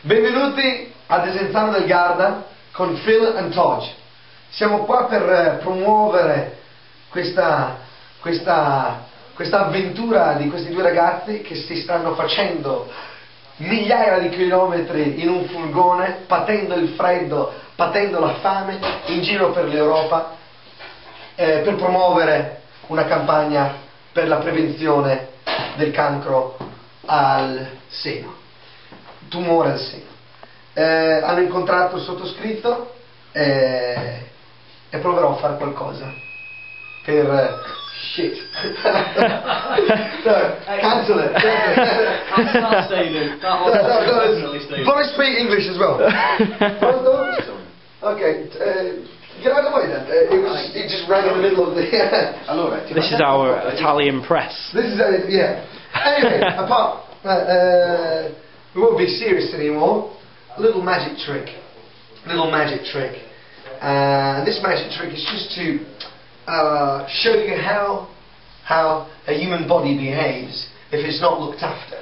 Benvenuti a Desenzano del Garda con Phil and Toj. Siamo qua per eh, promuovere questa, questa, questa avventura di questi due ragazzi che si stanno facendo migliaia di chilometri in un furgone, patendo il freddo, patendo la fame, in giro per l'Europa, eh, per promuovere una campagna per la prevenzione del cancro al seno, tumore al seno. Eh, hanno incontrato il sottoscritto eh, e proverò a fare qualcosa per... eh, shit. no, cancel it. I'll start sailing. That No, no, no, but I speak English as well. Pronto? Okay, uh, get out of the way then. Uh, it, was, it just ran in the middle of the. Allora, This is our Italian press. this is a yeah. Anyway, apart, uh, uh, we won't be serious anymore. A little magic trick, A little magic trick. Uh, this magic trick is just to uh, show you how how a human body behaves if it's not looked after.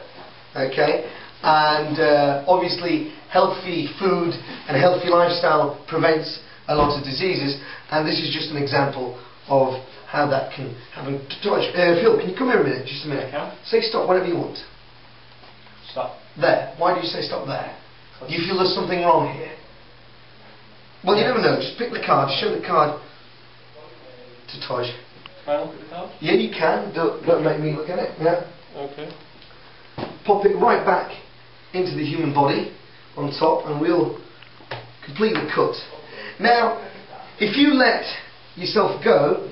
Okay, and uh, obviously healthy food and a healthy lifestyle prevents a lot of diseases, and this is just an example of how that can happen. Uh, Phil, can you come here a minute? Just a minute. Say stop whenever you want. Stop. There. Why do you say stop there? Do you feel there's something wrong here? Well, you never know. Just pick the card. Show the card to Toj. Can I look at the card? Yeah, you can. Don't, don't make me look at it. Yeah. Okay. Pop it right back into the human body on top, and we'll complete the cut. Now, if you let yourself go,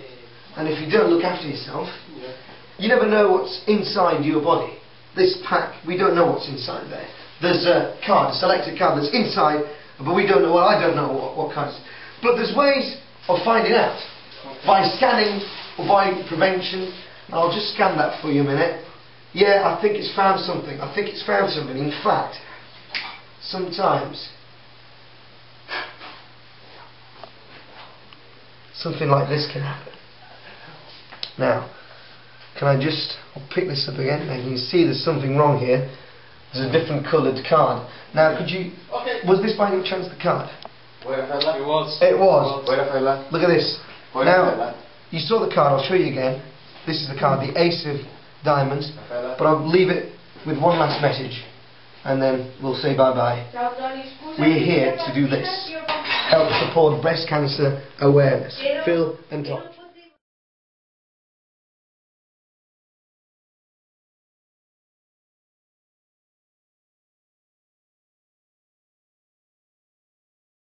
and if you don't look after yourself, Yeah. you never know what's inside your body. This pack, we don't know what's inside there. There's a card, a selected card that's inside, but we don't know, well, I don't know what, what kinds. But there's ways of finding out by scanning or by prevention. I'll just scan that for you a minute. Yeah, I think it's found something. I think it's found something. In fact, sometimes something like this can happen. Now, can I just I'll pick this up again and you can see there's something wrong here. There's a different coloured card. Now could you okay. was this by any chance the card? Vuoi farla? It was. It was. Vuoi farla? Look at this. Vuoi Now you saw the card, I'll show you again. This is the card, the Ace of Diamonds. Farla? But I'll leave it with one last message and then we'll say bye bye. We're here to do this. Help support breast cancer awareness. Phil and Toj.